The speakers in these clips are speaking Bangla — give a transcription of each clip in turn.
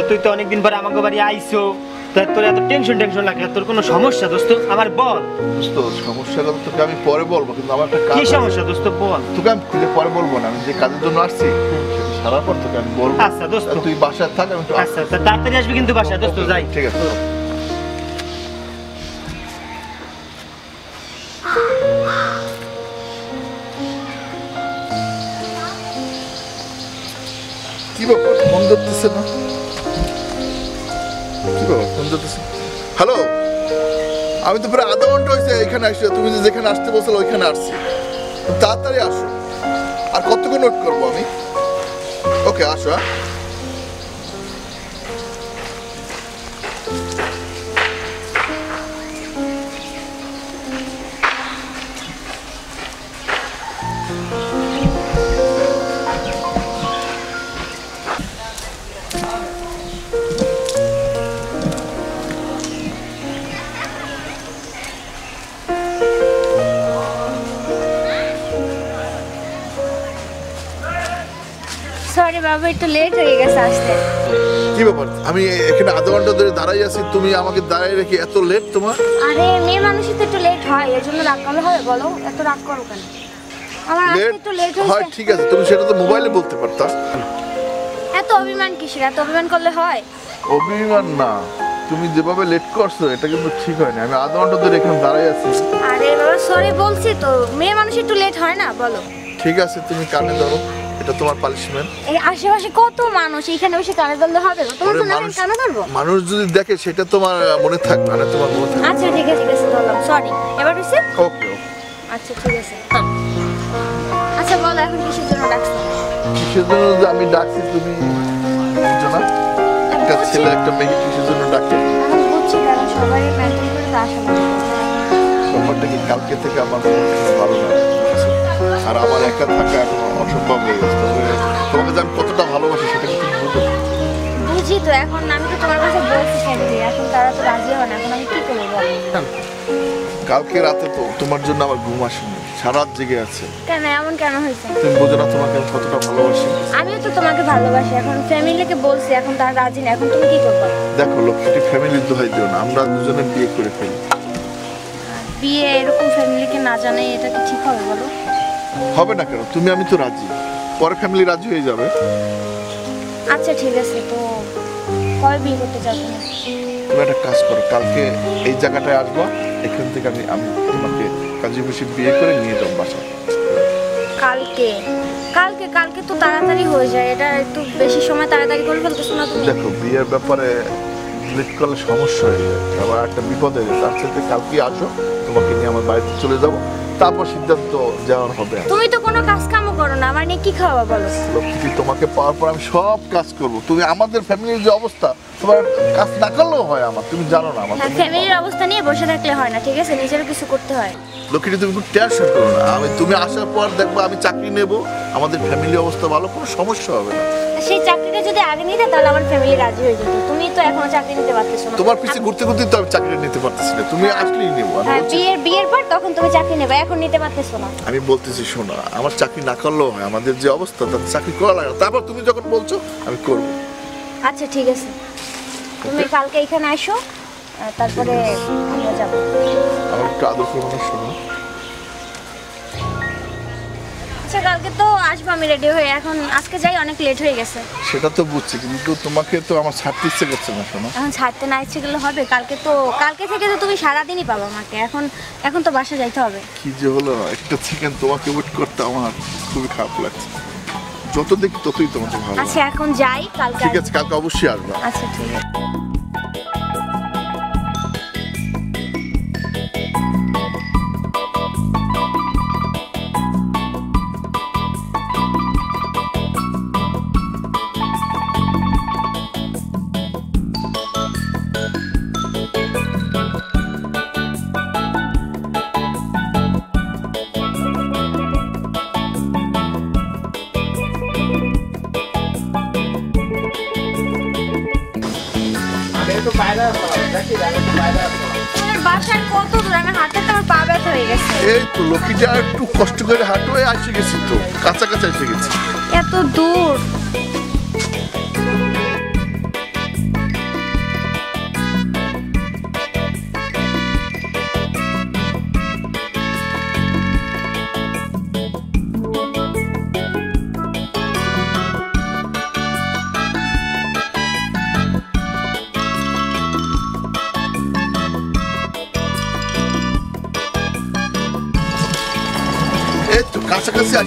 দোস্ত তুই তো অনেকদিন পরে আমাকে বাড়ি আইছো তা তোর এত টেনশন টেনশন লাগে তোর কোনো সমস্যা দোস্ত? আমার বল। দোস্ত সমস্যা কথা তোকে আমি পরে বলব কিন্তু আমার একটা কাজ কি সমস্যা দোস্ত? বল। তোকে আমি খুলে পরে বলব না আমি যে কাজের জন্য আসছি সারা পর তোকে আমি বলব। আচ্ছা, দোস্ত। তুই বাসায় থাক আমি আচ্ছা তা তাড়াতাড়ি আসবি কিন্তু বাসায় দোস্ত যাই। ঠিক আছে। কি ফোন হ্যালো? আমি তো প্রায় আধা ঘণ্টা হয়েছে এখানে আসছি তুমি যে যেখানে আসতে বসলে ওইখানে আসছি। তাড়াতাড়ি আসো। আর কতক্ষণ ওয়েট করব আমি? ওকে আসো হ্যাঁ? বাবা একটু লেট হয়ে গেছে আসতে। কি ব্যাপার? আমি এখানে আধা ঘণ্টা ধরে দাঁড়াই আছি তুমি আমাকে দাঁড়াই রেখে এত লেট তোমার? আরে মেয়ে মানুষের তো একটু লেট হয় এর জন্য রাগ করলে হবে বলো এত রাগ করো কেন? আমার আসতে একটু লেট হয় ঠিক আছে তুমি সেটা তো মোবাইলে বলতে পারতা। এত অভিমান কিসের? এত অভিমান করলে হয়? অভিমান না তুমি যেভাবে লেট করছ এটা কিন্তু ঠিক হয়নি। আমি আধা ঘণ্টা ধরে এখানে দাঁড়াই আছি। আরে বাবা সরি বলছি তো মেয়ে মানুষ একটু লেট হয় না বলো। ঠিক আছে তুমি কানে ধরো। এটা তোমার পালিশমেন্ট এই আশেপাশে কত মানুষ? এখানে বসে কানে ধরলে হবে তোমার আমি কানে ধরবো মানুষ যদি দেখে সেটা তোমার মনে থাকবে না তোমার মনে থাকবে আচ্ছা ঠিক আছে ঠিক আছে ধরলাম। সরি এবার হয়েছে ওকে আচ্ছা ঠিক আছে। আচ্ছা বলো এখন কিসের জন্য ডাকছো? কিসের জন্য আমি ডাকছি তুমি বুঝছ না? একটা ছেলে একটা মেয়ে কিসের জন্য ডাকে? বুঝছি কারণ সবাই করে তো আসা লাগে। ব্যাপারটা কি কালকে থেকে আমার ভালো না? আর আমার একা থাকা এখন অসম্ভব হয়ে গেছে। তোমাকে যে আমি কতটা ভালোবাসি সেটা কি তুমি বুঝো বুঝি তো এখন আমি তো তোমার কাছে বলছি ফ্যামিলি এখন তারা তো রাজি হয় না এখন আমি কি করব কালকে রাতে তো তোমার জন্য আমার ঘুম আসেনি সারা রাত জেগে আছে। কেন এমন কেন হয়েছে? তুমি বোঝো না তোমাকে আমি কতটা ভালোবাসি। আমিও তো তোমাকে ভালোবাসি এখন ফ্যামিলিকে বলছি এখন তারা রাজি না এখন তুমি কি করব? দেখো লক্ষ্মীটি ফ্যামিলির দোহাই দিও না আমরা দুজনে বিয়ে করে ফেলি। বিয়ে এরকম ফ্যামিলিকে না জানাই এটা কি ঠিক হবে বলো? হবে না কেন? তুমি আমি তো রাজি। পরে ফ্যামিলি রাজি হয়ে যাবে। আচ্ছা ঠিক আছে। তো কবে বিয়ে করতে চাও তুমি একটা কাজ করো কালকে এই জায়গাটায় আসব। এখান থেকে আমি আমি তোমাকে কাজী খুশি বিয়ে করে নিয়ে যাব বাসা কালকে? কালকে কালকে তো তাড়াতাড়ি হয়ে যায়। এটা একটু বেশি সময় তাড়াতাড়ি করে ফেলতেছো না তুমি? দেখো বিয়ের ব্যাপারে লেট করলে সমস্যা হয়ে যায়। আবার একটা বিপদ হয়ে যায়। তার সাথে কালকে আসো তোমাকে নিয়ে আমার বাড়িতে চলে যাব। তারপর সিদ্ধান্ত যাওয়ার হবে। তুমি তো কোনো কাজ কামও করো না আমার নিয়ে কি খাওয়া বলো? লক্ষ্মী তোমাকে পাওয়ার পর আমি সব কাজ করব। তুমি আমাদের ফ্যামিলির যে অবস্থা তোমার কাজ না করলেও হয় আমার তুমি জানো না আমার। হ্যাঁ ফ্যামিলির অবস্থা নিয়ে বসে থাকলে হয় না ঠিক আছে? নিজেরও কিছু করতে হয়। লক্ষ্মী তুমি কোনো টেনশন করো না। আমি তুমি আসার পর দেখব আমি চাকরি নেব আমাদের ফ্যামিলি অবস্থা ভালো কোনো সমস্যা হবে না। সেই চাকরিটা যদি আগে নিতে তাহলে আমার ফ্যামিলি রাজি হয়ে যেত। তুমি তো এখনও চাকরি নিতে পারতেছো না। তোমার পিছিয়ে ঘুরতে ঘুরতে তো আমি চাকরি নিতে পারতেছি না। তুমি আসলেই নেব হ্যাঁ বিয়ের বিয়ের পর তখন তুমি চাকরি নেবে এখন নিতে পারতেছো না। আমি বলতেছি শোনো আমার চাকরি না করলেও হয় আমাদের যে অবস্থা তাতে চাকরি করা লাগে তারপর তুমি যখন বলছো আমি করব। আচ্ছা ঠিক আছে। তুমি কালকে এখানে আসো তারপরে আমরা যাব। আমার একটু আদর করব না শোনো। আচ্ছা কালকে তো আসব আমি রেডি হয়ে। এখন আজকে যাই অনেক লেট হয়ে গেছে। সেটা তো বুঝছি কিন্তু তোমাকে তো আমার ছাড়তে ইচ্ছে করছে না শোনো। এখন ছাড়তে না ইচ্ছে গেলে হবে কালকে তো কালকে থেকে তো তুমি সারাদিনই পাবো আমাকে। এখন এখন তো বাসা যাইতে হবে। কি যে হলো একটা সেকেন্ড তোমাকে ওয়েট করতে আমার খুবই খারাপ লাগছে। যত দেখি ততই তোমাকে ভালো আচ্ছা এখন যাই কালকে ঠিক আছে কালকে অবশ্যই আসবা। আচ্ছা ঠিক আছে। আর একটু কষ্ট করে হাঁটুয়ে আসে গেছি তো কাছাকাছি এসে গেছি। এত দূর?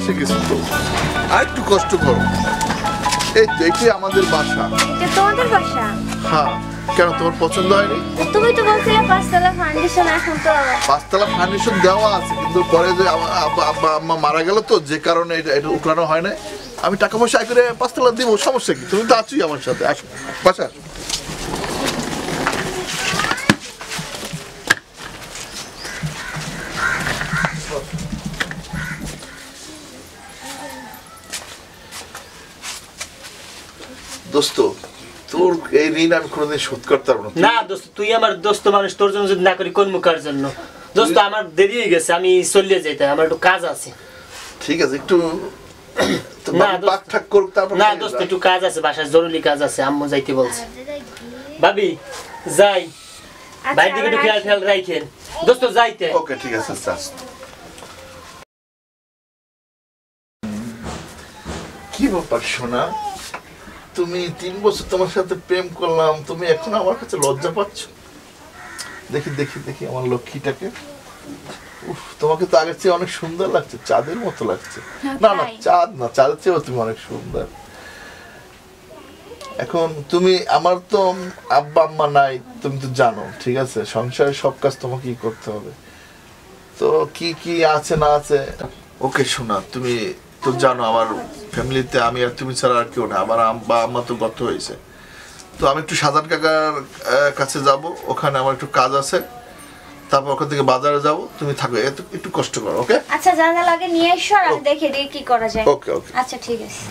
আসে গেছি তো আর একটু কষ্ট করো। এই তো এটাই আমাদের বাসা। এটা তোমাদের বাসা? হ্যাঁ। কেন তোমার পছন্দ হয়নি? তুমি তো বলছিলে পাঁচতলা ফাউন্ডেশন এখন তো পাঁচতলা ফার্নিচার দেওয়া আছে কিন্তু পরে যে আব্বা আম্মা মারা গেল তো যে কারণে এটা এটা উঠানো হয় না আমি টাকা পয়সা করে পাঁচতলা দিব সমস্যা কি? তুমি তো আছোই আমার সাথে। আসো বাসা আসো। দোস্ত তোর এই ঋণ আমি কোনোদিন শোধ করতে পারব না। দোস্ত তুই আমার দোস্ত মানুষ তোর জন্য যদি না করি কোন মুখার জন্য? দোস্ত আমার দেরি হয়ে গেছে আমি চলিয়ে যেতে আমার একটু কাজ আছে। ঠিক আছে একটু না, না দোস্ত একটু কাজ আছে বাসায় জরুরি কাজ আছে আম্মু যাইতে বলছে। ভাবি যাই। আচ্ছা, দিকে একটু খেয়াল খেয়াল রাখেন দোস্ত যাইতে। ওকে ঠিক আছে আচ্ছা আচ্ছা। কি ব্যাপার সোনা? তুমি তিন বছর তোমার সাথে প্রেম করলাম তুমি এখন আমার কাছে লজ্জা পাচ্ছ? দেখি দেখি দেখি আমার লক্ষ্মীটাকে। উফ তোমাকে তো আগের চেয়ে অনেক সুন্দর লাগছে চাঁদের মতো লাগছে। না না চাঁদ না চাঁদের চেয়েও তুমি অনেক সুন্দর। এখন তুমি আমার তো আব্বা আম্মা নাই তুমি তো জানো ঠিক আছে? সংসারের সব কাজ তোমাকেই করতে হবে। তো কি কি আছে না আছে? ওকে শোনা তুমি তো জানো আমার ফ্যামিলিতে আমি আর তুমি ছাড়া আর কেউ না আমার আব্বা আম্মা তো গত হয়েছে। তো আমি একটু সাধারণ কাকার কাছে যাব ওখানে আমার একটু কাজ আছে। তারপর ওখান থেকে বাজারে যাব তুমি থাকো এত একটু কষ্ট করো ওকে? আচ্ছা জানালা আগে লাগে নিয়ে এসো আর আমি দেখে দিই কি করা যায়। ওকে ওকে। আচ্ছা ঠিক আছে।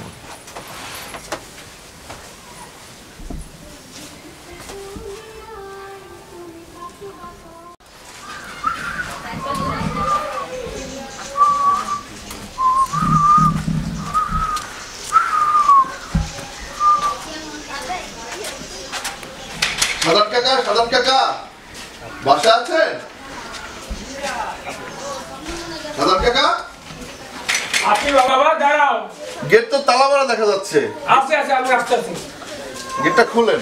গেটটা খুলেন।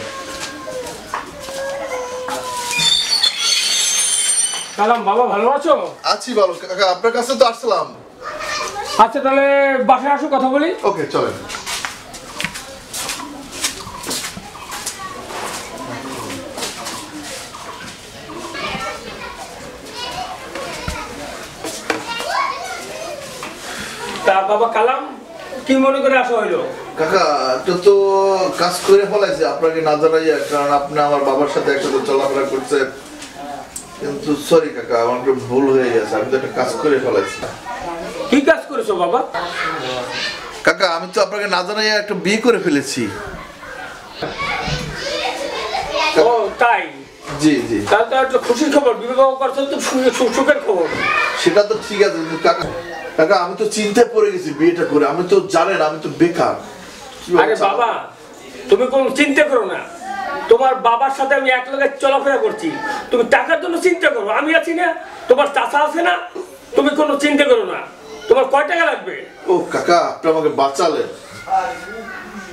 কালাম বাবা ভালো আছো? আছি ভালো। কাকা আপনার কাছে তো আসলাম। আচ্ছা তাহলে বাসায় আসো কথা বলি। ওকে চলেন। তা বাবা কালাম? কি মনে করে আসা হইল? কাকা এটা তো কাজ করে ফেলাইছে আপনাকে না জানাইয়া কারণ আপনি আমার বাবার সাথে একসাথে চলাফেরা করছে কিন্তু সরি কাকা আমার একটু ভুল হয়ে গেছে আমি তো একটা কাজ করে ফেলাইছি। কি কাজ করেছ বাবা? কাকা আমি তো আপনাকে না জানাইয়া একটা বিয়ে করে ফেলেছি। ও তাই? জি জি। তাহলে তো একটা খুশির খবর বিবাহ করছ তো সুখের খবর। সেটা তো ঠিক আছে কাকা কাকা আমি তো চিন্তায় পড়ে গেছি বিয়েটা করে। আমি তো জানেন আমি তো বেকার। আরে বাবা তুমি কোনো চিন্তা করো না। তোমার বাবার সাথে আমি এক লগে চলাফেরা করছি। তুমি টাকার জন্য চিন্তা করো আমি আছি না। তোমার চাচা আছে না? তুমি কোনো চিন্তা করো না। তোমার কয় টাকা লাগবে? ও কাকা আপনি আমাকে বাঁচালেন।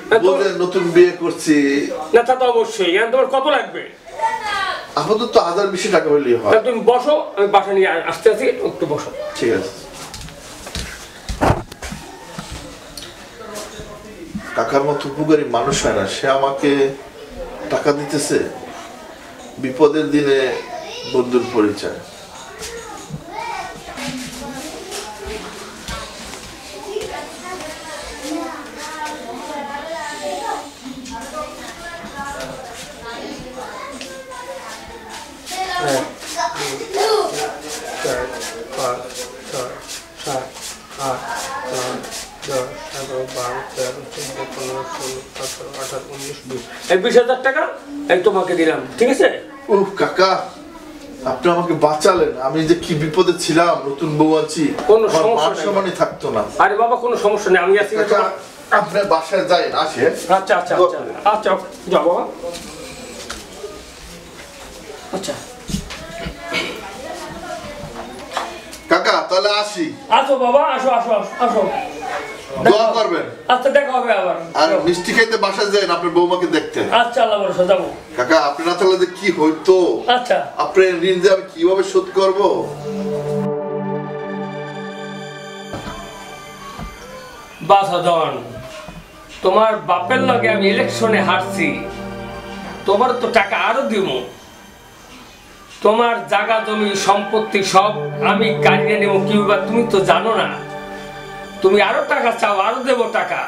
হ্যাঁ, বললেন নতুন বিয়ে করছি। না তা তো অবশ্যই। এখন তোমার কত লাগবে? আপাতত হাজার বেশি টাকা হলেই হয়। তুমি বসো আমি বাসা নিয়ে আসতে আসি একটু বসো। ঠিক আছে। কাকার মতো উপকারী মানুষ হয় না। সে আমাকে টাকা দিতেছে। বিপদের দিনে বন্ধুর পরিচয়। বিশ হাজার টাকা এই তোমাকে দিলাম ঠিক আছে? উহ কাকা আপনি আমাকে বাঁচালেন। আমি যে কি বিপদে ছিলাম নতুন বউ আছি কোনো সমস্যা মান। থাকতো না। আরে বাবা কোনো সমস্যা নেই আমি আছি না কাকা আপনি বাসায় যাই আসে আচ্ছা আচ্ছা আচ্ছা আচ্ছা যাও বাবা। আচ্ছা। কাকা তাহলে আসি। আসো বাবা আসো আসো আসো আসো। দোয়া করবেন। আচ্ছা দেখা হবে আবার। আর মিষ্টি খাইতে বাসায় যাই আপনার বৌমাকে দেখতে। আচ্ছা আল্লাহ ভরসা যাব। কাকা আপনি না থাকলে যে কি হইতো? আচ্ছা। আপনার ঋণ যে আমি কীভাবে শোধ করব? বাধাদন তোমার বাপের লগে আমি ইলেকশনে হারছি। তোমার তো টাকা আরও দিব তোমার জায়গা জমি সম্পত্তি সব আমি কাটিয়ে নেব কি তুমি তো জানো না। তুমি আরও টাকা চাও আরও দেবো টাকা।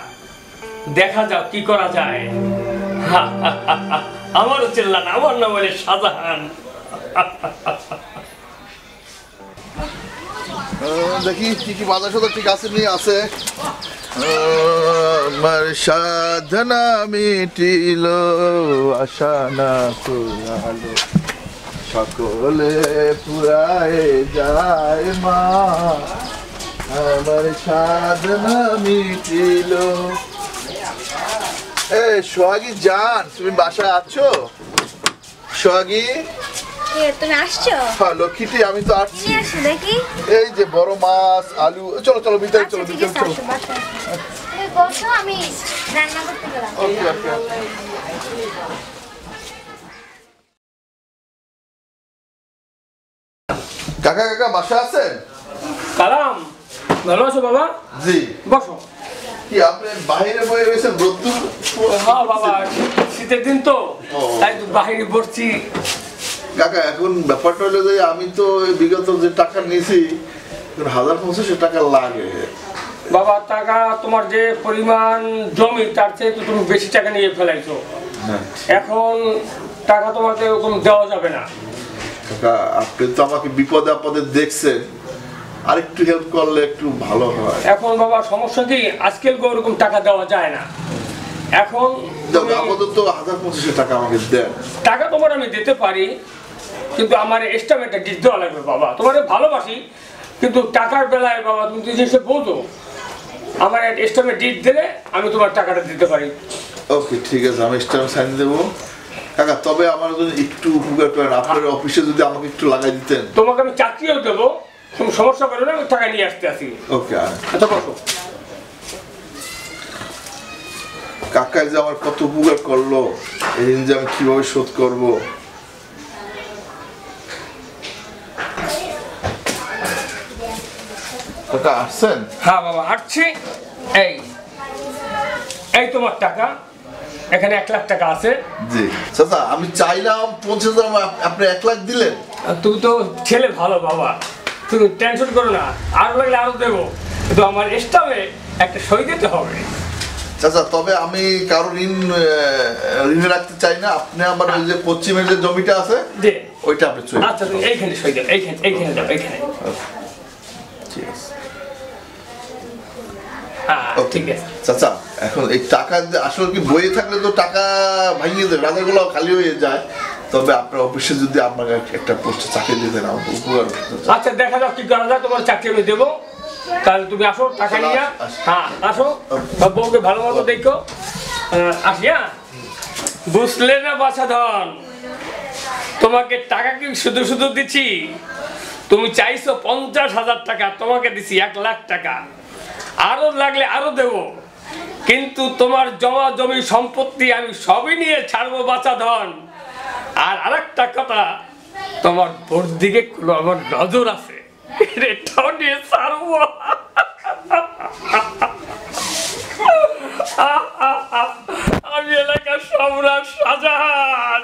দেখা যাও কি করা যায়। আমারও চিল্লান আমার হলে শাহজাহান আহ, দেখি কি কি বাজার সদর ঠিক আছে নিয়ে আছে। আমার সাধনা মিটিল আশা না পুরালো সকলে পুরায় যায় মা। আমার সাধনা মিটিল এ সোহাগী জান তুমি বাসায় আছো? সোহাগী? তুমি আসছো? হ্যাঁ লক্ষ্মীটি আমি তো আসছি। দেখি। এই যে বড় মাছ আলু চলো চলো ভিতরে আচ্ছা চলো ঠিক ভিতরে চলো। আসো বাসায় আসো। তুমি বসো আমি রান্না করতে গেলাম। ওকে ওকে কাকা কাকা বাসা আছেন? কালাম। ভালো আছো বাবা? জি। বসো। কি আপনি বাইরে বয়ে রয়েছেন? রোদ্দুর হ্যাঁ বাবা শীতের দিন তো। তাই তো বাহিরে বসছি কাকা এখন ব্যাপারটা হলো যে আমি তো বিগত যে টাকা নিয়েছি হাজার পঁচিশশো টাকা লাগে। বাবা টাকা তোমার যে পরিমাণ জমি তার চেয়ে তো তুমি বেশি টাকা নিয়ে ফেলাইছো। হ্যাঁ। এখন টাকা তোমাকে ওরকম দেওয়া যাবে না। আপনি তো আমাকে বিপদে আপদে দেখছেন। আর একটু হেল্প করলে একটু ভালো হয়। এখন বাবা সমস্যা কি? আজকাল ওরকম টাকা দেওয়া যায় না। এখন আপাতত হাজার পঁচিশশো টাকা আমাকে দেন। টাকা তোমার আমি দিতে পারি কিন্তু আমার এস্টামেন্টটা ডিট দেওয়া লাগবে বাবা। তোমার ভালোবাসি কিন্তু টাকার বেলায় বাবা তুমি তো এসে বোঝো। আমার এস্টামেন্ট ডিট দিলে আমি তোমার টাকাটা দিতে পারি। ওকে ঠিক আছে আমি স্ট্যাম্প সাইন দেবো। কাকা তবে আমার জন্য একটু উপকার করেন আপনার অফিসে যদি আমাকে একটু লাগাই দিতেন। তোমাকে আমি চাকরিও দেবো। সমস্যা করো না টাকা নিয়ে আসতে আসি। ওকে আচ্ছা বসো। কাকা যে আমার কত উপকার করল এই ঋণ যে আমি কীভাবে শোধ করব? কাকা আসছেন? হ্যাঁ বাবা আসছি। এই এই তোমার টাকা এখানে এক লাখ টাকা আছে। জি। চাচা আমি চাইলাম পঞ্চাশ হাজার আপ- আপনি এক লাখ দিলেন। আর তুমি তো ছেলে ভালো বাবা। তুমি টেনশন করো না আরও লাগলে আরও দেবো। কিন্তু আমার স্টামে একটা সই দিতে হবে। চাচা তবে আমি কারও ঋণ ঋণে রাখতে চাই না। আপনি আমার ওই যে পশ্চিমের যে জমিটা আছে ওইটা আপনি চলে আচ্ছা এইখানে সই দাও এইখানে এইখানে দাও এইখানে। ঠিক আছে ঠিক আছে। চাচা এখন এই টাকা আসলে কি বইয়ে থাকলে তো টাকা ভাঙিয়ে দেয় রাজাগুলো খালি হয়ে যায়। তবে আপনার অফিসে যদি আপনাকে একটা পোস্টে চাকরি দিতেন উপকার আচ্ছা দেখা যাক কি করা যায়। তোমার চাকরি আমি দেবো। তাহলে তুমি আসো টাকা নিয়ে হ্যাঁ আসো। বা বউকে ভালো মতো দেখো। আহ, আসি হ্যাঁ? বুঝলে না বাছা ধন তোমাকে টাকা কি শুধু শুধু দিচ্ছি? তুমি চাইছো পঞ্চাশ হাজার টাকা তোমাকে দিছি এক লাখ টাকা। আরও লাগলে আরও দেব। কিন্তু তোমার জমা জমি সম্পত্তি আমি সবই নিয়ে ছাড়বো বাঁচা ধন আর আরেকটা কথা, তোমার ভোর দিকে আমার নজর আছে। এটাও নিয়ে ছাড়বো আমি এলাকার সম্রাট শাহজাহান।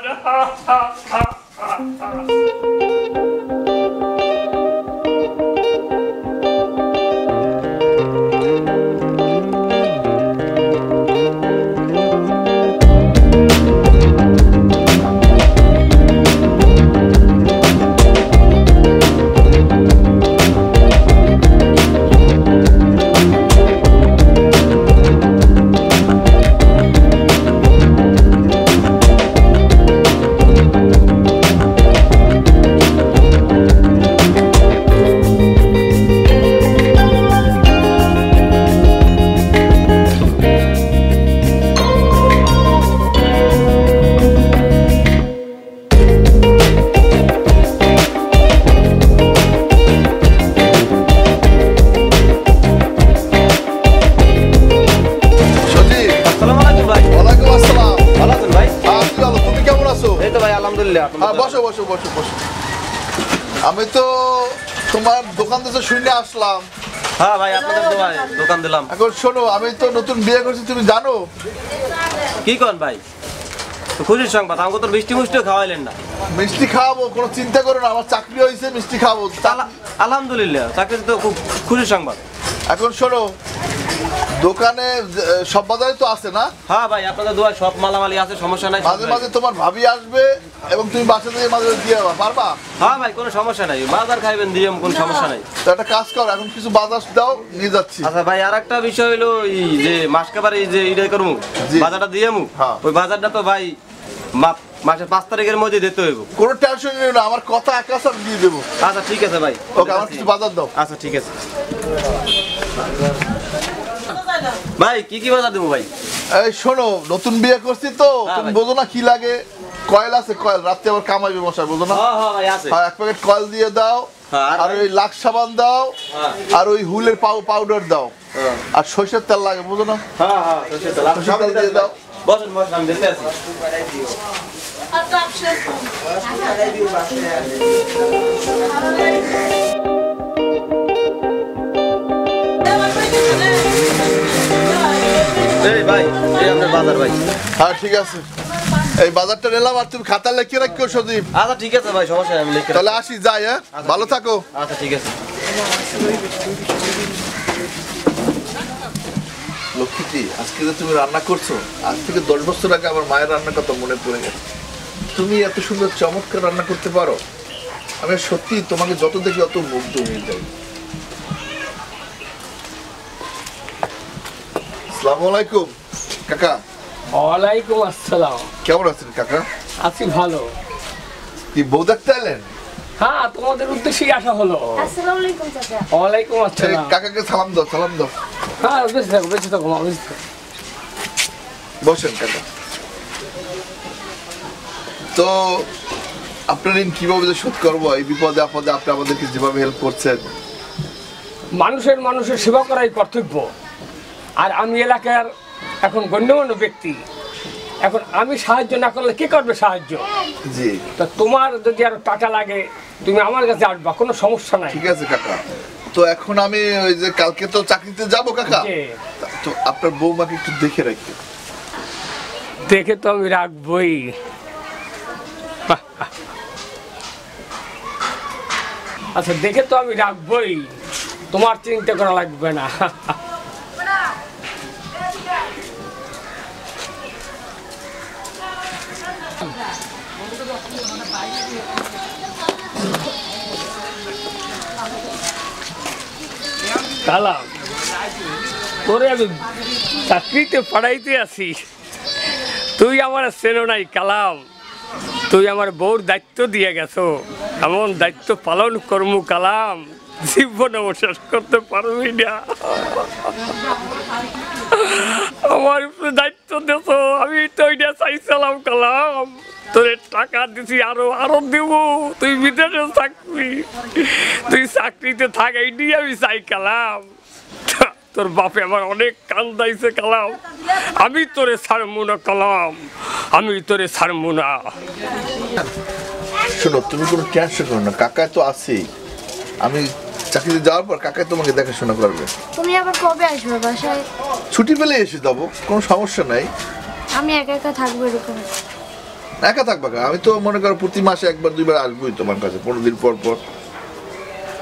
আলহামদুলিল্লাহ হ্যাঁ বসো বসো বসো বসো। আমি তো তোমার দোকান থেকে শুনে আসলাম। হ্যাঁ ভাই আপনাদের দোয়ায় দোকান দিলাম। এখন শোনো আমি তো নতুন বিয়ে করছি তুমি জানো? কি ভাই? খুশির সংবাদ আমাকে তো বৃষ্টি মুষ্টিও খাওয়াইলেন না। মিষ্টি খাওয়াবো কোনো চিন্তা করো না আমার চাকরি হয়েছে মিষ্টি খাওয়াবো আলা- আলহামদুলিল্লাহ চাকরি তো খুব খুশির সংবাদ। এখন শোনো দোকানে সব বাজারে তো আছে না? হ্যাঁ ভাই আপনাদের দোয়ায় সব মালামালি আছে সমস্যা নাই মাঝে মাঝে তোমার ভাবি আসবে এবং তুমি বাসা থেকে মাঝে মাঝে দিয়ে যাবা পারবা? হ্যাঁ ভাই কোনো সমস্যা নাই। বাজার খাইবেন দিয়ে কোনো সমস্যা নাই। তো একটা কাজ করো এখন কিছু বাজার দাও নিয়ে যাচ্ছি। আচ্ছা ভাই আর একটা বিষয় হলো এই যে মাসকাবার এই যে ইডে করমু জি। বাজারটা দিয়ে মু হ্যাঁ। ওই বাজারটা তো ভাই মা- মাসের পাঁচ তারিখের মধ্যে দিতে হইব। কোনো টেনশন নিও না আমার কথা একা সব দিয়ে দেবো। আচ্ছা ঠিক আছে ভাই। ওকে আমার কিছু বাজার দাও। আচ্ছা ঠিক আছে। ভাই কি কি বাজার দেবো ভাই? এই শোনো নতুন বিয়ে করছি তো হ্যাঁ তুমি বোঝো না কি লাগে। কয়েল আছে কয়েল রাত্রে আবার কামাইবে মশাই বোঝো না? হ্যাঁ হ্যাঁ হ্যাঁ, এক প্যাকেট কয়েল দিয়ে দাও আর ওই লাখ সাবান দাও। আর ওই হুলের পাউ- পাউডার দাও। আর সরষের তেল লাগে বুঝো না? হ্যাঁ হ্যাঁ সরষের তেল। আপনি সরষের তেল দিয়ে দাও। বসেন বসেন আমি দেখতে আছি। এই ভাই এই আপনার বাজার ভাই। হ্যাঁ ঠিক আছে। এই বাজারটা নিলাম আর তুমি খাতা লিখে রাখিও সজীব। আচ্ছা ঠিক আছে ভাই সমস্যা আমি লিখে তাহলে আসি যাই হ্যাঁ? ভালো থাকো। আচ্ছা ঠিক আছে। লক্ষ্মীটি আজকে যে তুমি রান্না করছ আজ থেকে দশ বছর আগে আমার মায়ের রান্নার কথা মনে পড়ে গেছে। তুমি এত সুন্দর চমৎকার রান্না করতে পারো। আমি সত্যি তোমাকে যত দেখি অত মুগ্ধ হয়ে যাই। আসসালামু আলাইকুম কাকা। ওয়ালাইকুম আসসালাম। কেমন আছেন কাকা? আছি ভালো। কি বউ দেখতে এলেন হ্যাঁ তোমাদের উদ্দেশ্যেই আসা হলো। আসসালামু আলাইকুম চাচা। ওয়ালাইকুম আসসালাম। কাকাকে সালাম দাও সালাম দাও। হ্যাঁ বেঁচে থাকো বেঁচে থাকো মা থাকো। বসেন কাকা। তো আপনার ঋণ কীভাবে যে শোধ করব? এই বিপদে আপদে আপনি আমাদেরকে যেভাবে হেল্প করছেন। মানুষের মানুষের সেবা করাই কর্তব্য। আর আমি এলাকার এখন গণ্যমান্য ব্যক্তি। এখন আমি সাহায্য না করলে কে করবে সাহায্য? জি। তা তোমার যদি আরও টাকা লাগে তুমি আমার কাছে আসবা কোনো সমস্যা নাই। ঠিক আছে কাকা। তো এখন আমি ওই যে কালকে তো চাকরিতে যাব কাকা। তো আপনার বৌমাকে একটু দেখে রাখি। দেখে তো আমি রাখবই। আচ্ছা দেখে তো আমি রাখবই। তোমার চিন্তা করা লাগবে না। কালাম তোরে আমি চাকরিতে পড়াইতে আছি। তুই আমার চেনো নাই, কালাম। তুই আমার বউর দায়িত্ব দিয়ে গেছো। এমন দায়িত্ব পালন করমু, কালাম। জীবনে শেষ করতে পারবি না। আমার উপরে দায়িত্ব দেছ আমি তো এটা চাইছিলাম কালাম। তোরে টাকা দিছি, আরও আরও দেব। তুই বিদেশে চাকরি তুই চাকরিতে থাক এইটি আমি চাই কালাম। তোর বাপে আমার অনেক কান্দাইছে কালাম। আমি তোরে ছাড়মু না কালাম। আমি তোরে ছাড়মু না। শোনো, তুমি কোনো টেনশন করো না। কাকা তো আছেই আমি চাকরিতে যাওয়ার পর কাকা তোমাকে দেখাশোনা করবে? তুমি আবার কবে আসবে বাসায়? ছুটি পেলে এসে যাব কোনো সমস্যা নাই। আমি একা একা থাকব এরকম। একা থাকবা কেন? আমি তো মনে করো প্রতি মাসে একবার দুইবার আসবোই তোমার কাছে পনেরো দিন পর পর।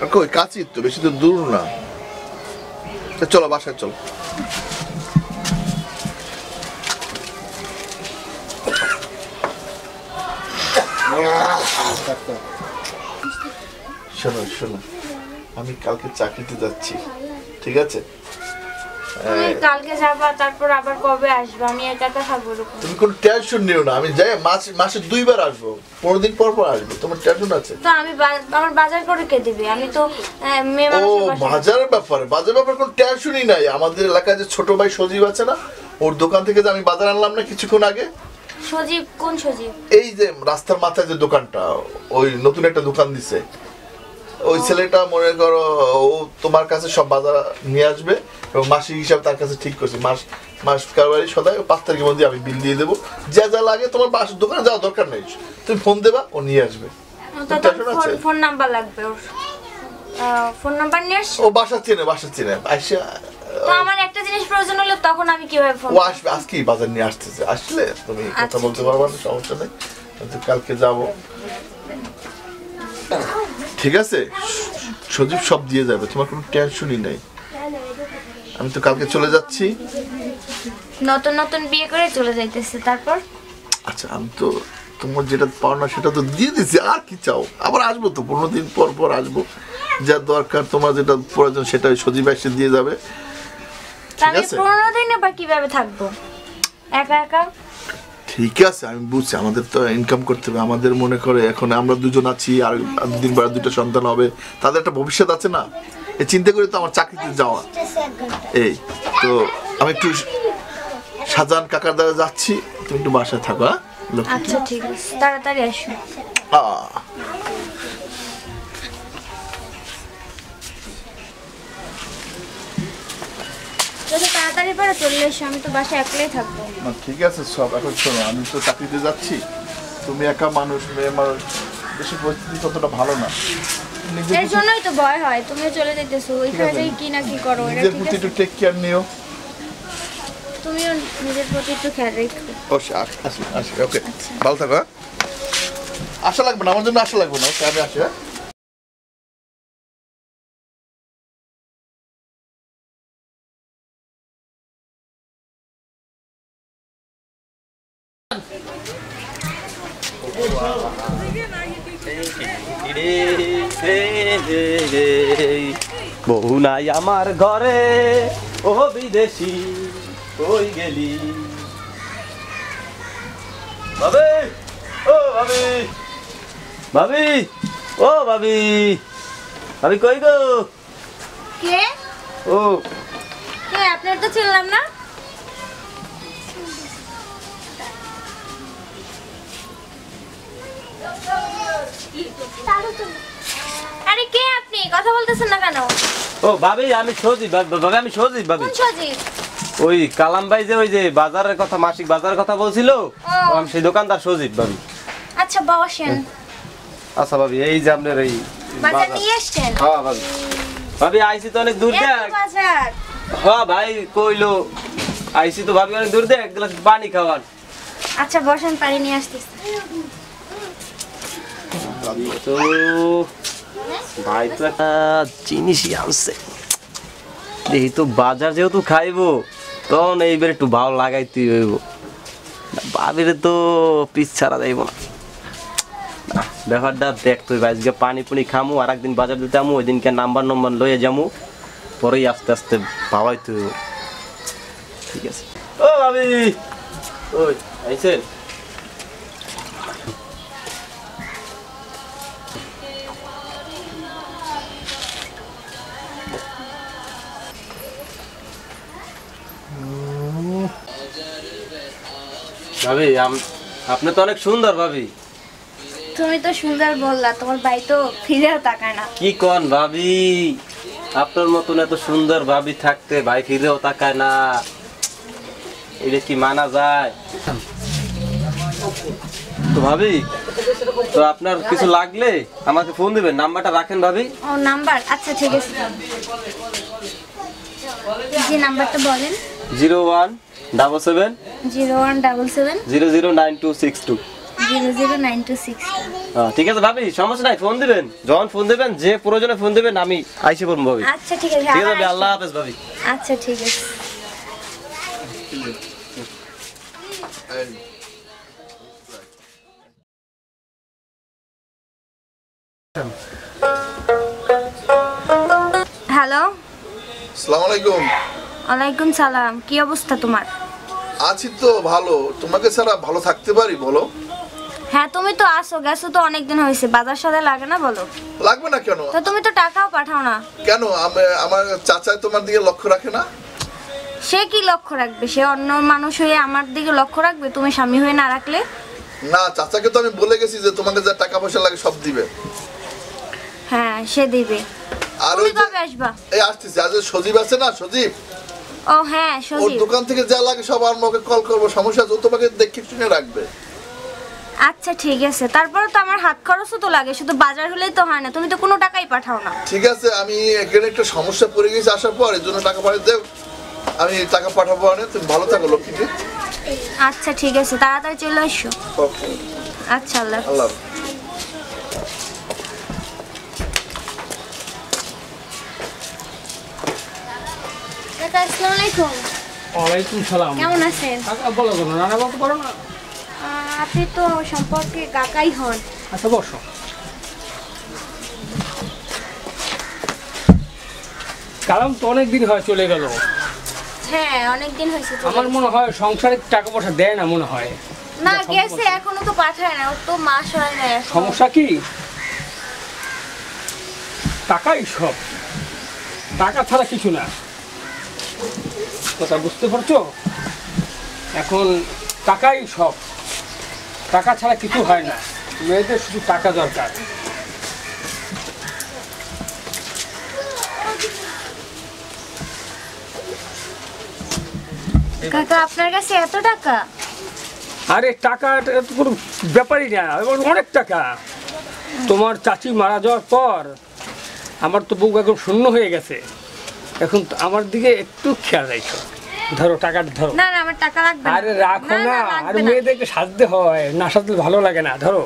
আর কই কাছেই তো বেশি তো দূর না। তা চলো বাসায় চলো। শোনো শোনো। আমি কালকে চাকরিতে যাচ্ছি। ঠিক আছে? তুমি কালকে যাবা তারপর আবার কবে আসবে? আমি একা একা থাকব তুমি কোনো টেনশন নিও না। আমি যাই মাস মাসে দুইবার আসব। পনেরো দিন পর পর আসব। তোমার টেনশন আছে? তো আমি আমার বাজার করে কে দিবে? আমি তো মেয়ে ও বাজারের ব্যাপারে। বাজারের ব্যাপারে কোনো টেনশনই নাই। আমাদের এলাকায় যে ছোট ভাই সজীব আছে না ওর দোকান থেকে যে আমি বাজার আনলাম না কিছুক্ষণ আগে? সজীব কোন সজীব? এই যে রাস্তার মাথায় যে দোকানটা ওই নতুন একটা দোকান দিছে। ওই ছেলেটা মনে করো ও তোমার কাছে সব বাজার নিয়ে আসবে এবং মাসিক হিসাব তার কাছে ঠিক করছি। মাস মাস কারবারি সদায় পাঁচ তারিখের মধ্যে আমি বিল দিয়ে দেবো। যা যা লাগে তোমার বাস দোকানে যাওয়ার দরকার নেই। তুমি ফোন দেবা ও নিয়ে আসবে? ফোন নাম্বার লাগবে ওর। ফোন নাম্বার নিয়ে ও বাসা চেনে বাসা চেনে। আইসা আমার একটা জিনিস প্রয়োজন হলে তখন আমি কীভাবে ফোন ও আসবে আজকেই বাজার নিয়ে আসতেছে। আসলে তুমি কথা আচ্ছা, বলতে পারবা না সমস্যা নেই। কালকে যাব। ঠিক আছে? সজীব সব দিয়ে যাবে তোমার কোনো টেনশনই নেই। আমি তো কালকে চলে যাচ্ছি। নতুন নতুন বিয়ে করে চলে যাইতেছে তারপর? আচ্ছা আমি তো তোমার যেটা পাওনা সেটা তো দিয়ে দিছি আর কি চাও? আবার আসব তো পনেরো দিন পর পর আসব। যা দরকার তোমার যেটা প্রয়োজন সেটা সজীব এসে দিয়ে যাবে। আছে। পনেরো দিনে বা কীভাবে থাকব? একা একা? ঠিক আছে আমি বুঝছি আমাদের তো ইনকাম করতে হবে। আমাদের মনে করে এখন আমরা দুজন আছি আর দুদিন বেড়া দুটো সন্তান হবে। তাদের একটা ভবিষ্যৎ আছে না? এই চিন্তা করে তো আমার চাকরিতে যাওয়া। এই তো আমি একটু সাজান কাকার দ্বারা যাচ্ছি। তুমি একটু বাসায় থাকো হ্যাঁ। আচ্ছা ঠিক আছে। তাড়াতাড়ি আসো। আহ, যদি তাড়াতাড়ি পারে চলে এসো আমি তো বাসায় একলাই থাকব। ঠিক আছে সব এখন শোনো আমি তো চাকরিতে যাচ্ছি। তুমি একা মানুষ মেয়ে মানুষ দেশের পরিস্থিতি ততটা ভালো না। এর জন্যই তো ভয় হয় তুমিও চলে যেতেছো ওইখানে। যাই কি না কি করো এটা ঠিক আছে একটু টেক কেয়ার নিও। তুমিও নিজের প্রতি একটু খেয়াল রেখো। অবশ্যই আসি আসি ওকে ভালো থাকো হ্যাঁ? আশা লাগবে না আমার জন্য আশা লাগবে না ওকে আমি আসি হ্যাঁ। বহু নাই আমার ঘরে ও বিদেশি কই গেলি? ভাবি ও ভাবি ভাবি ও ভাবি ভাবি কই গো? কে? ও। কে আপনার তো চিনলাম না? আরে কে আপনি? কথা বলতেছেন না কেন? ও ভাবি আমি সজীব ভাবি আমি সজীব ভাবি। কোন সজীব? ওই কালাম ভাই যে ওই যে বাজারের কথা মাসিক বাজারের কথা বলছিল আমি সেই দোকানদার সজীব ভাবি। আচ্ছা বসেন। আচ্ছা ভাবি এই যে আপনার এই বাজার নিয়ে এসছেন হ্যাঁ ভাবি। ভাবি আইসি তো অনেক দূর দেখ। বাজার। হ্যাঁ ভাই কইলো আইসি তো ভাবি অনেক দূর দেখ এক গ্লাস পানি খাওয়ান আচ্ছা বসেন পানি নিয়ে আসতেছি। তো ভাই তো একটা জিনিসই আনছে। দেখি তো বাজার যেহেতু খাইবো তখন এইবার একটু লাগাইতে হইব। তো পিস ছাড়া যাইব না। ব্যাপারটা হইব আজকে পানি পুনি খামু আর একদিন বাজার দিতে আমু ওই দিনকে নাম্বার নম্বর লইয়ে যামু পরেই আস্তে আস্তে ভাবাইতে হইব। ঠিক আছে। ও ভাবি ওই আইছেন? ভাবি আপনি তো অনেক সুন্দর ভাবি। তুমি তো সুন্দর বললা তোমার ভাই তো ফিরেও তাকায় না। কি কন ভাবি? আপনার মতন এত সুন্দর ভাবি থাকতে ভাই ফিরেও তাকায় না। এটা কি মানা যায়? তো ভাবি তো আপনার কিছু লাগলে আমাকে ফোন দিবেন নাম্বারটা রাখেন ভাবি। ও নাম্বার? আচ্ছা ঠিক আছে। জি নাম্বারটা বলেন। Zero one double seven zero one double seven. Zero zero nine two six two. Zero zero nine two six ঠিক আছে ভাবি সমস্যা নাই ফোন দিবেন। যখন ফোন দিবেন যে প্রয়োজনে ফোন দিবেন আমি আইসে পড়ব ভাবি। আচ্ছা ঠিক আছে ঠিক আছে। আল্লাহ হাফেজ ভাবি। আচ্ছা ঠিক আছে। হ্যালো। আসসালামু আলাইকুম। ওয়ালাইকুম সালাম কি অবস্থা তোমার? আছি তো ভালো। তোমাকে ছাড়া ভালো থাকতে পারি বলো? হ্যাঁ তুমি তো আসো গেছো তো অনেকদিন হয়েছে। বাজার সাথে লাগে না বলো? লাগবে না কেন? তো তুমি তো টাকাও পাঠাও না। কেন? আমি- আমার চাচাই তোমার দিকে লক্ষ্য রাখে না? সে কি লক্ষ্য রাখবে? সে অন্য মানুষ হয়ে আমার দিকে লক্ষ্য রাখবে? তুমি স্বামী হয়ে না রাখলে? না চাচাকে তো আমি বলে গেছি যে তোমাকে যা টাকা পয়সা লাগে সব দিবে। হ্যাঁ সে দিবে। আর ওই আসবা? এই আসতেছি। আজ সজীব আছে না সজীব? ও হ্যাঁ ওর দোকান থেকে যা লাগে সব আর আমাকে কল করব সমস্যা আছে ও তোমাকে দেখে শুনে রাখবে। আচ্ছা ঠিক আছে। তারপরে তো আমার হাত খরচও তো লাগে শুধু বাজার হলেই তো হয় না তুমি তো কোনো টাকাই পাঠাও না। ঠিক আছে আমি এখানে একটা সমস্যা পড়ে গেছি আসার পর এর জন্য টাকা পাঠিয়ে দেব আমি টাকা পাঠাবো না তুমি ভালো থাকো লক্ষ্মীটি আচ্ছা ঠিক আছে তাড়াতাড়ি চলে এসো। ওকে আচ্ছা আল্লাহ। আল্লাহ কাকা আসসালামু আলাইকুম। ওয়ালাইকুম সালাম। কেমন আছেন? কাকা বলো বলতে পারো না? আপনি তো সম্পর্কে কাকাই হন। আচ্ছা বসো। তো অনেক দিন হয় চলে গেল। হ্যাঁ অনেক দিন হয়েছে আমার মনে হয় সংসারে টাকা পয়সা দেয় না মনে হয়। না গেছে এখনও তো পাঠায় না ওর তো মাস হয় না সমস্যা কি? টাকাই সব। টাকা ছাড়া কিছু না। কথা বুঝতে পারছ? এখন টাকাই সব। টাকা ছাড়া কিছু হয় না। মেয়েদের শুধু টাকা দরকার। কাকা আপনার কাছে এত টাকা? আরে টাকা তো কোনো ব্যাপারই না। অনেক টাকা। তোমার চাচি মারা যাওয়ার পর আমার তো বুক একদম শূন্য হয়ে গেছে। এখন আমার দিকে একটু খেয়াল রাখো। ধরো টাকাটা ধরো। না না আমার টাকা লাগবে আরে রাখো না আর। মেয়েদেরকে সাজতে হয় না সাজতে ভালো লাগে না ধরো।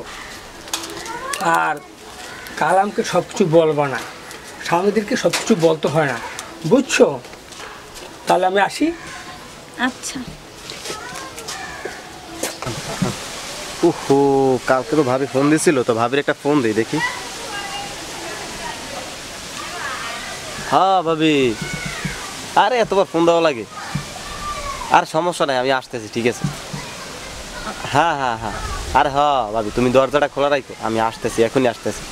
আর কালামকে সব কিছু বলবা না স্বামীদেরকে সব কিছু বলতে হয় না বুঝছ? তাহলে আমি আসি? আচ্ছা। উহো কালকে তো ভাবি ফোন দিছিল তো ভাবির একটা ফোন দিই দেখি। হ্যাঁ ভাবি। আরে, এতবার ফোন দেওয়া লাগে। আর সমস্যা নাই, আমি আসতেছি, ঠিক আছে? হ্যাঁ হ্যাঁ হ্যাঁ। আরে হ্যাঁ ভাবি, তুমি দরজাটা খোলা রাখো আমি আসতেছি, এখনই আসতেছি।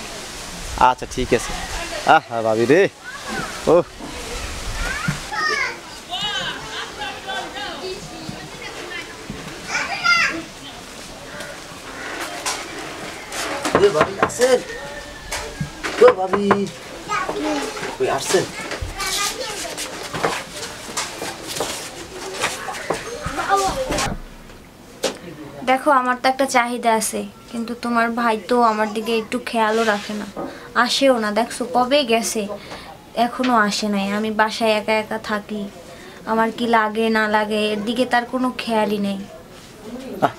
আচ্ছা ঠিক আছে। আহ হ্যাঁ ভাবি রে। ও। ভাবি, আসেন। ভাবি। কই আসছেন দেখো আমার তো একটা চাহিদা আছে কিন্তু তোমার ভাই তো আমার দিকে একটু খেয়ালও রাখে না। আসেও না দেখছ কবে গেছে? এখনও আসে নাই আমি বাসায় একা একা থাকি। আমার কি লাগে না লাগে এর দিকে তার কোনো খেয়ালই নেই।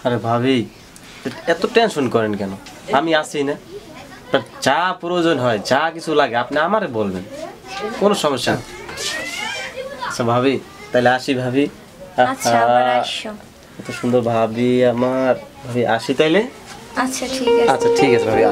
আরে ভাবি এত টেনশন করেন কেন? আমি আছি না। আপনার যা প্রয়োজন হয় যা কিছু লাগে আপনি আমারে বলবেন। কোনো সমস্যা আচ্ছা ভাবি তাহলে আসি ভাবি। আচ্ছা এত সুন্দর ভাবি আমার। ভাবি আসি তাইলে? আচ্ছা ঠিক আছে। আচ্ছা ঠিক আছে ভাবি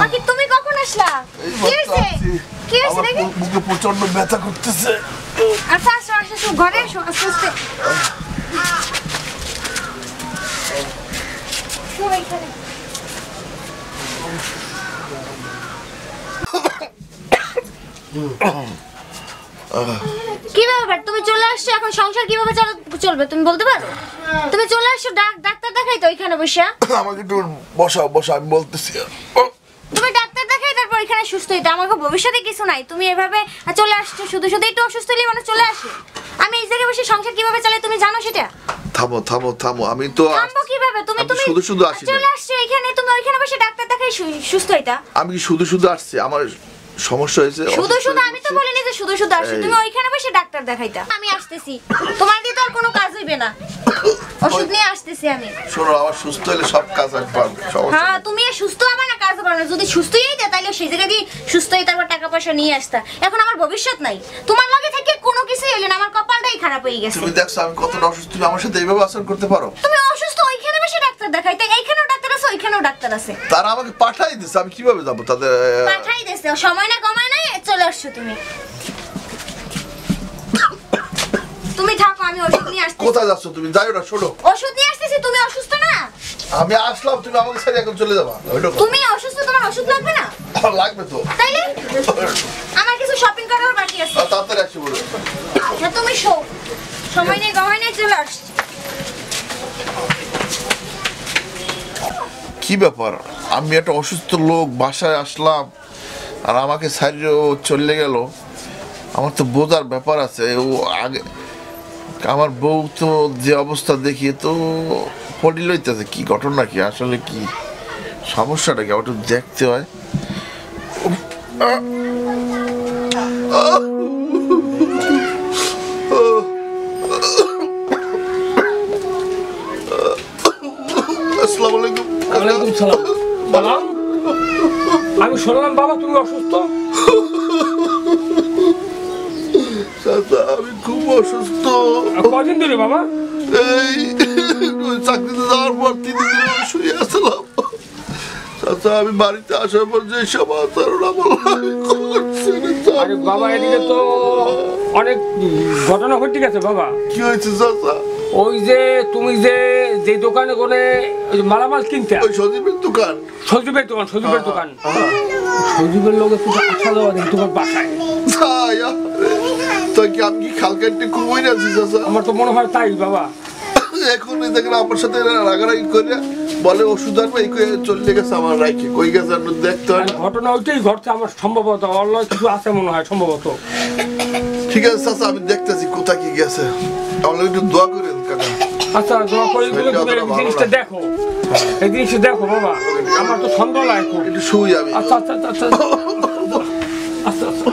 বাকি তুমি কখন আসলা? কি কি দেখি। বুকে প্রচণ্ড ব্যথা করতেছে। আচ্ছা আসো আসো ঘরে আস্তে আস্তে শো কি ব্যাপার? তুমি চলে আসছো? এখন সংসার কীভাবে চল- চলবে? তুমি বলতে পারো? তুমি চলে আসছো? ডাক- ডাক্তার দেখাই তো ওইখানে বসে। আমাকে একটু বসাও বসাও আমি বলতেছি। তুমি ডাক্তার দেখাই তারপর এখানে সুস্থ হইতে। আমাকে ভবিষ্যতে কিছু নাই। তুমি এভাবে চলে আসছো শুধু শুধু একটু অসুস্থ হলে মানুষ চলে আসে। আমি এই জায়গায় বসে সংসার কীভাবে চালাই তুমি জানো সেটা? থামো থামো থামো আমি তো থামবো কীভাবে? তুমি তুমি শুধু শুধু আসি চলে আসছো এখানে তুমি ওইখানে বসে ডাক্তার দেখাই সুস্থ হইতা। আমি শুধু শুধু আসছি আমার সমস্যা হয়েছে শুধু শুধু আমি তো বলিনি যে শুধু শুধু এই। তুমি ওইখানে বসে ডাক্তার দেখাইতা। আমি আসতেছি। তোমার দিয়ে তো আর কোনো কাজ হইবে না। ওষুধ নিয়ে আসতেছি আমি। শোনো সুস্থ হলে সব কাজ আমি পারব হ্যাঁ তুমি সুস্থ না কাজ না। যদি সুস্থই হইতে তাহলে সেই জায়গা দিয়ে সুস্থ তারপর টাকা পয়সা নিয়ে আসতা। এখন আমার ভবিষ্যৎ নাই। তোমার লগে থেকে কোনো কিছুই হইল না। আমার কপালটাই খারাপ হয়ে গেছে। তুমি দেখছ আমি কতটা অসুস্থ। তুমি আমার সাথে এইভাবে আচরণ করতে পারো? তুমি অসুস্থ ওইখানে বসে ডাক্তার দেখাইতে। এইখানেও ডাক্তার আছে ওইখানেও ডাক্তার আছে। তারা আমাকে পাঠাই দিচ্ছে আমি কীভাবে যাব তাদের পাঠাই দিছে সময় না কমায় নাই চলে আসছো তুমি। তুমি থাকো আমি ওষুধ নিয়ে আসতেছি। কোথায় যাচ্ছ তুমি? যাই না শোনো। ওষুধ নিয়ে আসতেছি তুমি অসুস্থ না? আমি আসলাম তুমি আমাকে ছেড়ে এখন চলে যাবা। তুমি অসুস্থ তোমার ওষুধ লাগবে না? আমার লাগবে তো। তাইলে? আমার কিছু শপিং করার বাকি আছে। আর তাড়াতাড়ি আসি বলে। না তুমি শো। সময় নেই গমাই নেই চলে আসছি কি ব্যাপার? আমি একটা অসুস্থ লোক, বাসায় আসলাম, আর আমাকে সাইডে ও চলে গেল। আমার তো বোঝার ব্যাপার আছে, ও আগে, আমার বউ তো যে অবস্থা দেখি তো পড়ি লইতেছে, কি ঘটনা কি? আসলে কি সমস্যাটা কি? আমার দেখতে হয়। বাবা। আমি শুনলাম বাবা তুমি অসুস্থ। চাচা আমি খুব অসুস্থ। কদিন ধরে বাবা? এই চাকরিতে যাওয়ার পর তিন দিন শুয়ে আসলাম চাচা আমি বাড়িতে আসার পর যে সব আচরণ আমার বাবা এদিকে তো অনেক ঘটনা ঘটে গেছে বাবা। কি হয়েছে চাচা? ওই যে তুমি যে যে দোকানে যে মালামাল কিনতে ওই সজীবের দোকান। সজীবের দোকান সজীবের দোকান। সজীবের লোক একটু আসা যাওয়া দেখি তোমার বাসায় তো কি আমি কি খাল কাটতে ঘুমোই না আমার তো মনে হয় তাই বাবা। এখন দেখেন আমার সাথে রাগারাগি করে বলে ওষুধ আনবে এই চলে গেছে আমার রাইকে কই গেছে আপনি দেখতে হয় ঘটনা ওইটাই ঘটছে আমার সম্ভবত অন্য কিছু আছে মনে হয় সম্ভবত। ঠিক আছে চাচা আমি দেখতেছি কোথায় কি গেছে। আমার একটু দোয়া করেন কাকা। আচ্ছা দোয়া করে তুমি এই জিনিসটা দেখো। এই জিনিসটা দেখো বাবা। আমার তো সন্দেহ লাগে। একটু শুই আমি। আচ্ছা আচ্ছা আচ্ছা আচ্ছা। আচ্ছা আচ্ছা।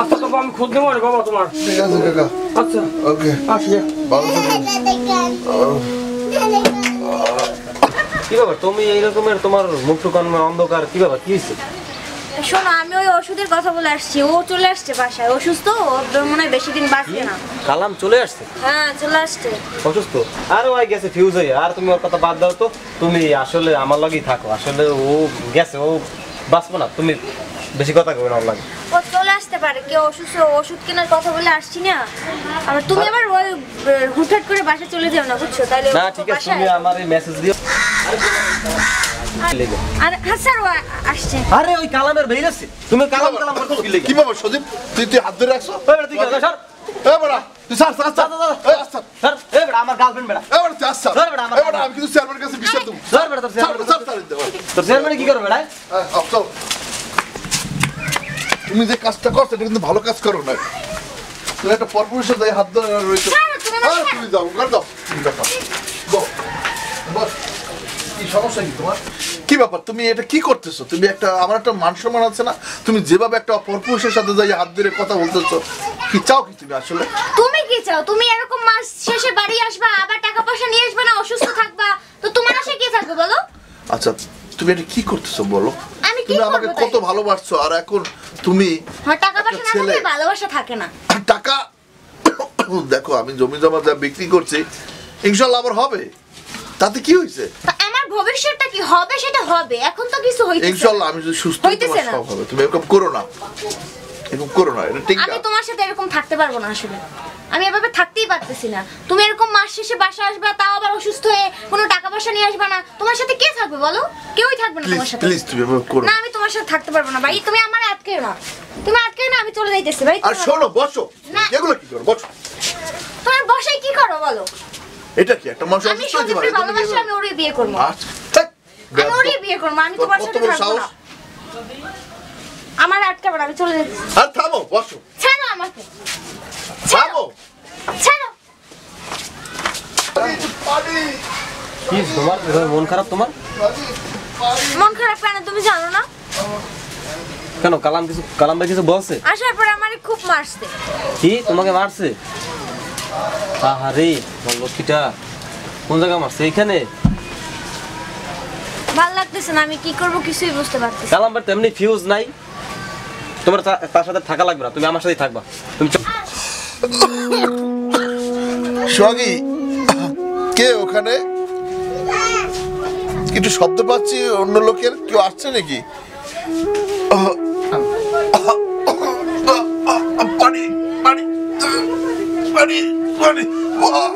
আচ্ছা তো আমি খোঁজ নেব রে বাবা তোমার। ঠিক আছে কাকা। আচ্ছা। ওকে। ভালো কি ব্যাপার? তুমি এই রকমের তোমার মুখ টুকান অন্ধকার কি ব্যাপার? কি শোনো আমি ওই ওষুধের কথা বলে আসছি। ও চলে আসছে বাসায়। অসুস্থ ও মনে হয় বেশি দিন বাঁচবে না। কালাম চলে আসছে? হ্যাঁ চলে আসছে। অসুস্থ? আর ওই গেছে ফিউজ হয়ে। আর তুমি ওর কথা বাদ দাও তো। তুমি আসলে আমার লগেই থাকো। আসলে ও গেছে ও বাঁচবো না। তুমি বেশি কথা কবে না ওর লাগে। ও চলে আসতে পারে। কেউ অসুস্থ ওষুধ কেনার কথা বলে আসছি না। আবার তুমি আবার ওই হুটহাট করে বাসা চলে যাও না বুঝছ? তাইলে না ঠিক আছে তুমি আমার মেসেজ দিও। আর হ্যাঁ আসছে। আরে ওই কালামের বের আছে। তুমি কালাম কালাম করতে কি লেগে কি বাবা সজীব? তুই তুই হাত ধরে রাখছো? ওই বেটা তুই কেন সর এ বড়া তুই সার সার সার এই আস্তা সর এই বেটা আমার গার্লফ্রেন্ড বেটা। তুই বেটা, আমার এ আমি কিন্তু চেয়ারম্যানের কাছে বিচার দেবো। সর বেটা তোর চেয়ারম্যান সার সার তোর চেয়ারম্যান কি করবে বেটা আপ, চল। তুমি যে কাজটা করছ এটা কিন্তু ভালো কাজ করো না তুমি একটা পরপুরুষের হাত ধরে রয়েছে। তুমি যাও কর দাও তুমি ব্যাপার বস, বস। কি সমস্যা কি তোমার? কি ব্যাপার? তুমি এটা কি করতেছো? তুমি একটা আমার একটা মান সম্মান আছে না? তুমি যেভাবে একটা সাথে যাই হাত ধরে কথা বলতেছো কি চাও কি তুমি আসলে? তুমি কি চাও? তুমি এরকম মাস শেষে বাড়ি আসবা আবার টাকা পয়সা নিয়ে আসবে না অসুস্থ থাকবা? তো তোমার আশায় কে থাকবে বলো? আচ্ছা তুমি এটা কি করতেছো বলো? আমি কি তুমি করব আমাকে তাই? কত ভালোবাসছো আর এখন তুমি হ্যাঁ টাকা পয়সা না ছেলে। থাকলে ভালোবাসা থাকে না। টাকা দেখো আমি জমি জমা যা বিক্রি করছি ইনশাল্লাহ আবার হবে। তাতে কি হয়েছে? তা আমার ভবিষ্যৎটা কি হবে সেটা হবে। এখন তো কিছু হইতেছে না। ইনশাল্লাহ আমি যদি সুস্থ হই, হইতেছে না। সব হবে। তুমি এরকম করো না। এরকম করো না এটা ঠিক আমি তোমার সাথে এরকম থাকতে পারব না আসলে। আমি এভাবে থাকতেই পারতেছি না। তুমি এরকম মাস শেষে বাসা আসবা তাও আবার অসুস্থ হয়ে কোনো টাকা পয়সা নিয়ে আসবা না। তোমার সাথে কে থাকবে বলো? কেউই থাকবে না তোমার সাথে। প্লিজ তুমি এভাবে করো না। আমি তোমার সাথে থাকতে পারব না। ভাই তুমি আমার আটকে না। তুমি আটকে না আমি চলে যাইতেছি। ভাই আর শোনো বসো। এগুলো কি করো? বসো। তোমার বসাই কি করো বলো? এটা কি একটা মানুষ অসুস্থ হতে পারে ভালোবাসি আমি ওরে বিয়ে করব। আমি। ওরে বিয়ে করব আমি তোমার সাথে থাকব না। আমার আটকাবো না আমি চলে যাচ্ছি। আর থামো বসো। ছাড়ো আমাকে। থামো। ছাড়ো। কি তোমার মন খারাপ তোমার। মন খারাপ কেন তুমি জানো না? কেন কালাম কিছু কালাম ভাই কিছু বলছে? আসার পর আমারে খুব মারছে। কি তোমাকে মারছে? আহারে আমার লক্ষ্মীটা। কোন জায়গায় মারছে? এইখানে? ভালো লাগতেছে না আমি কি করব কিছুই বুঝতে পারতেছি। কালাম ফিউজ নাই। তোমার তার সাথে থাকা লাগবে না তুমি আমার সাথেই থাকবা। তুমি কে ওখানে? একটু শব্দ পাচ্ছি অন্য লোকের? কেউ আসছে নাকি? money, money, Whoa.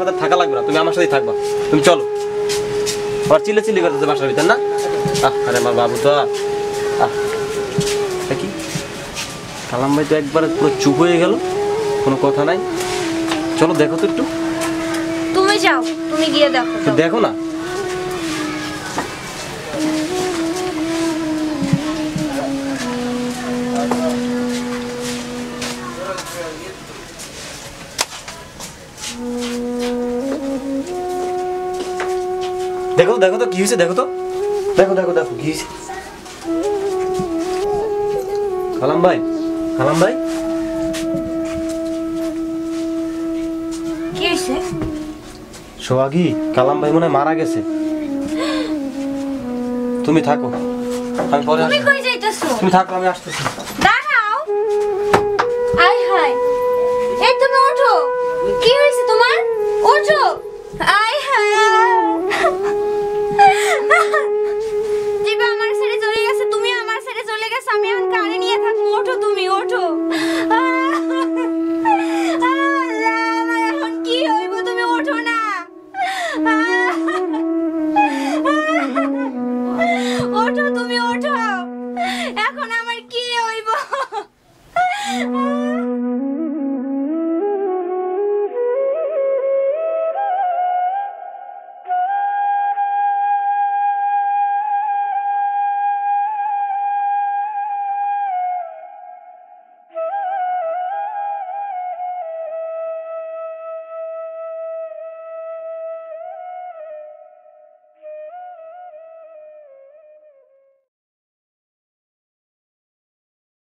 সাথে থাকা লাগবে না তুমি আমার সাথেই থাকবা। তুমি চলো। আর চিলে না? আরে আমার বাবু তো কালাম ভাই তো একবার পুরো চুপ হয়ে গেল। কোনো কথা নাই। চলো দেখো তো একটু। তুমি যাও তুমি গিয়ে দেখো। দেখো না। দেখো দেখো তো কি হয়েছে দেখো তো। দেখো দেখো দেখো কি হয়েছে। কালাম ভাই কালাম ভাই। হয়েছে? সোহাগী কালাম ভাই মনে হয় মারা গেছে। তুমি থাকো। আমি পরে তুমি আসব। কই যাইতেছো? তুমি থাকো আমি আসতেছি।